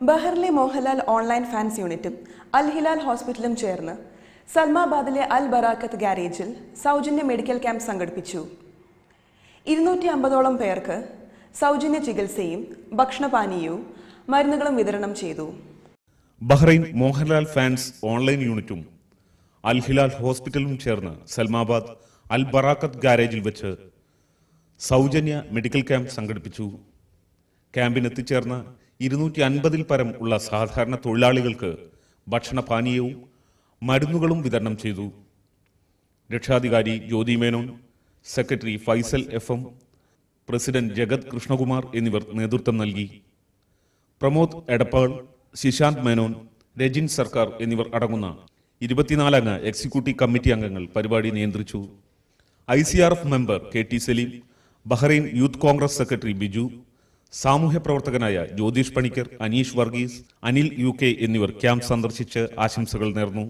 ബഹറിലെ Mohanlal online fans യൂണിറ്റും അൽ ഹിലാൽ ഹോസ്പിറ്റലും ചേർന്ന് സൽമാബാദിലെ അൽ ബറാക്കത്ത് ഗാരേജിൽ സൗജന്യ മെഡിക്കൽ ക്യാമ്പ് സംഘടിപ്പിച്ചു. ഇരുന്നൂറ്റി അമ്പതോളം പേർക്ക് സൗജന്യ ചികിത്സയും ഭക്ഷണപാനീയവും മരുന്നുകളും വിതരണം ചെയ്തു. ബഹ്റൈൻ മോഹൻലാൽ ഫാൻസ് ഓൺലൈൻ യൂണിറ്റും അൽ ഹിലാൽ ഹോസ്പിറ്റലും ചേർന്ന് സൽമാബാദ് അൽ ബറാക്കത്ത് ഗാരേജിൽ വെച്ച് സൗജന്യ മെഡിക്കൽ ക്യാമ്പ് സംഘടിപ്പിച്ചു. ക്യാമ്പിന് എത്തിച്ചേർന്ന ഇരുന്നൂറ്റി അൻപതിൽ പരം ഉള്ള സാധാരണ തൊഴിലാളികൾക്ക് ഭക്ഷണപാനീയവും മരുന്നുകളും വിതരണം ചെയ്തു. രക്ഷാധികാരി Jyothi Menon secretary Faisal F M president Jagath Krishnakumar എന്നിവർ നേതൃത്വം നൽകി. പ്രമോദ് എടപ്പാൾ ശിശാന്ത് മേനോൻ രജിൻ സർക്കാർ എന്നിവർ അടങ്ങുന്ന ഇരുപത്തിനാലംഗ എക്സിക്യൂട്ടീവ് കമ്മിറ്റി അംഗങ്ങൾ പരിപാടി നിയന്ത്രിച്ചു. I member K T Saleem Bahrain youth Congress secretary Biju സാമൂഹ്യ പ്രവർത്തകനായ ജ്യോതിഷ് പണിക്കർ അനീഷ് വർഗീസ് അനിൽ യു കെ എന്നിവർ ക്യാമ്പ് സന്ദർശിച്ച് ആശംസകൾ നേർന്നു.